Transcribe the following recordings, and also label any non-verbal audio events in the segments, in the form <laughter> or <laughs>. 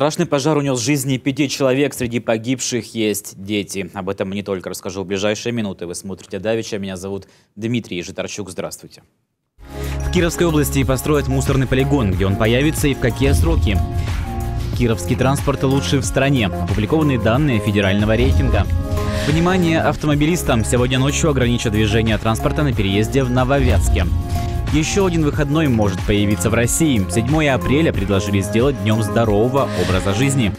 Страшный пожар унес жизни пяти человек. Среди погибших есть дети. Об этом не только расскажу в ближайшие минуты. Вы смотрите «Давича». Меня зовут Дмитрий Житарчук. Здравствуйте. В Кировской области построят мусорный полигон. Где он появится и в какие сроки? Кировский транспорт лучший в стране. Опубликованные данные федерального рейтинга. Внимание автомобилистам! Сегодня ночью ограничат движение транспорта на переезде в Нововятске. Еще один выходной может появиться в России. 7 апреля предложили сделать днем здорового образа жизни.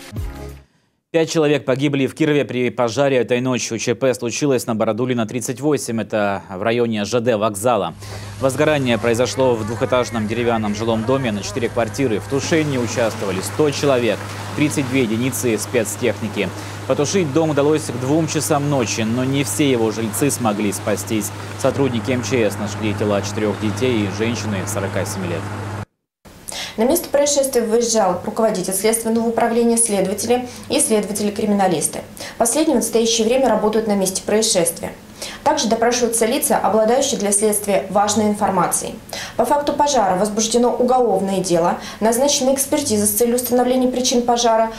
Пять человек погибли в Кирове при пожаре этой ночью. ЧП случилось на Бородулина 38, это в районе ЖД вокзала. Возгорание произошло в двухэтажном деревянном жилом доме на 4 квартиры. В тушении участвовали 100 человек, 32 единицы спецтехники. Потушить дом удалось к двум часам ночи, но не все его жильцы смогли спастись. Сотрудники МЧС нашли тела четырех детей и женщины 47 лет. На место происшествия выезжал руководитель следственного управления, следователи и следователи-криминалисты. Последние в настоящее время работают на месте происшествия. Также допрашиваются лица, обладающие для следствия важной информацией. По факту пожара возбуждено уголовное дело, назначена экспертиза с целью установления причин пожара,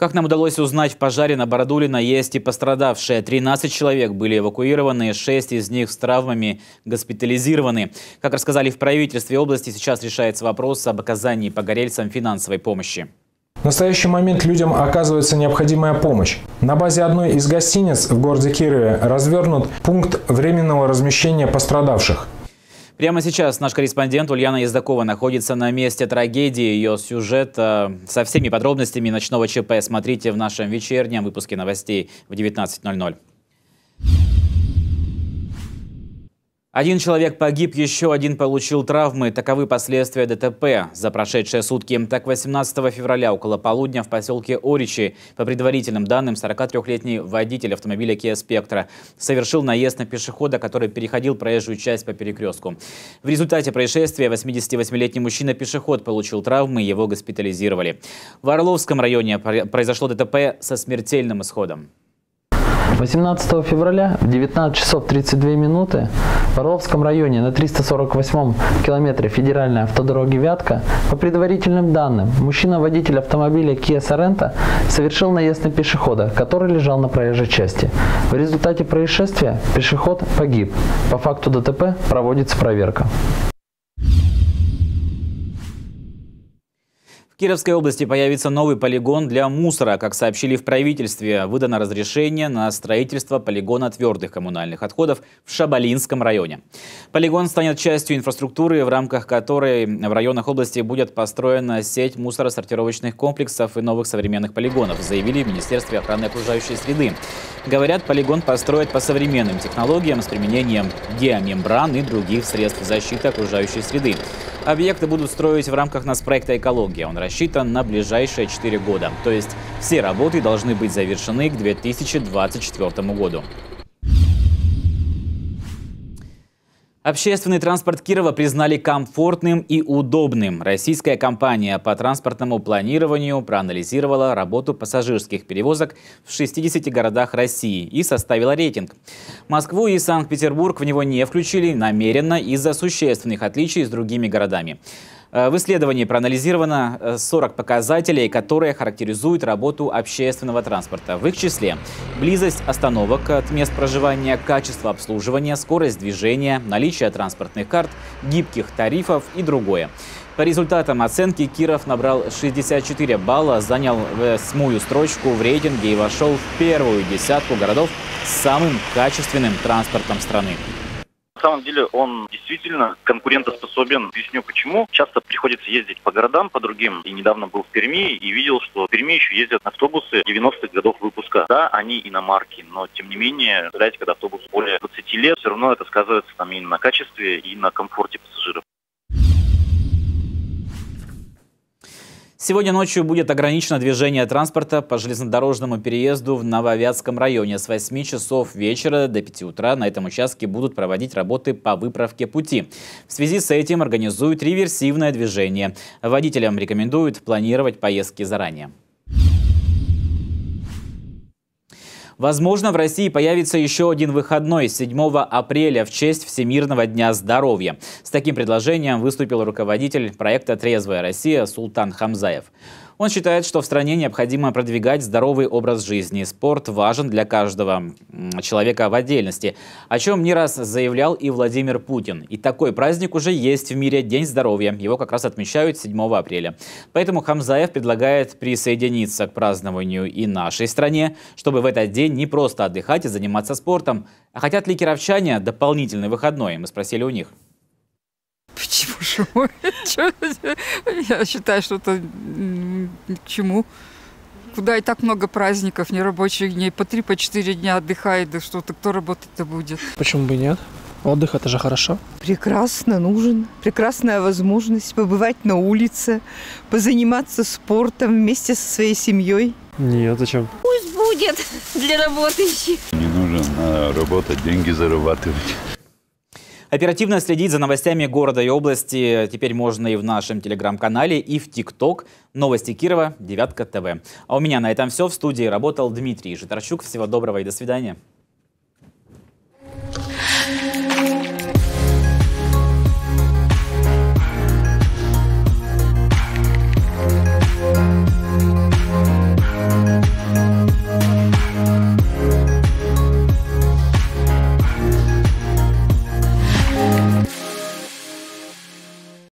как нам удалось узнать, в пожаре на Бородулина есть и пострадавшие. 13 человек были эвакуированы, 6 из них с травмами госпитализированы. Как рассказали в правительстве области, сейчас решается вопрос об оказании погорельцам финансовой помощи. В настоящий момент людям оказывается необходимая помощь. На базе одной из гостиниц в городе Кирове развернут пункт временного размещения пострадавших – Прямо сейчас наш корреспондент Ульяна Ездакова находится на месте трагедии. Ее сюжет э, со всеми подробностями ночного ЧП смотрите в нашем вечернем выпуске новостей в 19.00. Один человек погиб, еще один получил травмы. Таковы последствия ДТП. За прошедшие сутки, так 18 февраля около полудня в поселке Оричи, по предварительным данным, 43-летний водитель автомобиля Kia Spectra совершил наезд на пешехода, который переходил проезжую часть по перекрестку. В результате происшествия 88-летний мужчина-пешеход получил травмы, его госпитализировали. В Орловском районе произошло ДТП со смертельным исходом. 18 февраля в 19 часов 32 минуты в Орловском районе на 348 километре федеральной автодороги Вятка по предварительным данным мужчина-водитель автомобиля Kia Sorento совершил наезд на пешехода, который лежал на проезжей части. В результате происшествия пешеход погиб. По факту ДТП проводится проверка. Кировской области появится новый полигон для мусора. Как сообщили в правительстве, выдано разрешение на строительство полигона твердых коммунальных отходов в Шабалинском районе. Полигон станет частью инфраструктуры, в рамках которой в районах области будет построена сеть мусоросортировочных комплексов и новых современных полигонов, заявили в Министерстве охраны окружающей среды. Говорят, полигон построят по современным технологиям с применением геомембран и других средств защиты окружающей среды. Объекты будут строить в рамках нас проекта «Экология». Он рассчитан на ближайшие 4 года. То есть все работы должны быть завершены к 2024 году. Общественный транспорт Кирова признали комфортным и удобным. Российская компания по транспортному планированию проанализировала работу пассажирских перевозок в 60 городах России и составила рейтинг. Москву и Санкт-Петербург в него не включили намеренно из-за существенных отличий с другими городами. Э, в исследовании проанализировано 40 э, показателей, которые характеризуют работу общественного транспорта. В их числе близость остановок от мест проживания, качество обслуживания, скорость движения, наличие транспортных карт, гибких тарифов и другое. По результатам оценки Киров набрал 64 балла, занял восьмую строчку в рейтинге и вошел в первую десятку городов с самым качественным транспортом страны. На самом деле он действительно конкурентоспособен. Объясню почему. Часто приходится ездить по городам, по другим. И недавно был в Перми и видел, что в Перми еще ездят автобусы 90-х годов выпуска. Да, они иномарки, но тем не менее, представляете, когда автобус более 20 лет, все равно это сказывается там и на качестве, и на комфорте пассажиров. Сегодня ночью будет ограничено движение транспорта по железнодорожному переезду в Нововятском районе. С 8 часов вечера до 5 утра на этом участке будут проводить работы по выправке пути. В связи с этим организуют реверсивное движение. Водителям рекомендуют планировать поездки заранее. Возможно, в России появится еще один выходной 7 апреля в честь Всемирного дня здоровья. С таким предложением выступил руководитель проекта «Трезвая Россия» Султан Хамзаев. Он считает, что в стране необходимо продвигать здоровый образ жизни. Спорт важен для каждого человека в отдельности, о чем не раз заявлял и Владимир Путин. И такой праздник уже есть в мире День здоровья. Его как раз отмечают 7 апреля. Поэтому Хамзаев предлагает присоединиться к празднованию и нашей стране, чтобы в этот день не просто отдыхать и заниматься спортом. А хотят ли кировчане дополнительный выходной? Мы спросили у них. Почему же <laughs> Я считаю, что это к чему. Куда и так много праздников, нерабочих дней, по три, по четыре дня отдыхает, да что-то, кто работать-то будет? Почему бы нет? Отдых это же хорошо. Прекрасно, нужен. Прекрасная возможность побывать на улице, позаниматься спортом вместе со своей семьей. Нет, зачем? Пусть будет для работающих. Не нужно надо работать, деньги зарабатывать. Оперативно следить за новостями города и области теперь можно и в нашем телеграм-канале, и в ТикТок. Новости Кирова, Девятка ТВ. А у меня на этом все. В студии работал Дмитрий Житарчук. Всего доброго и до свидания.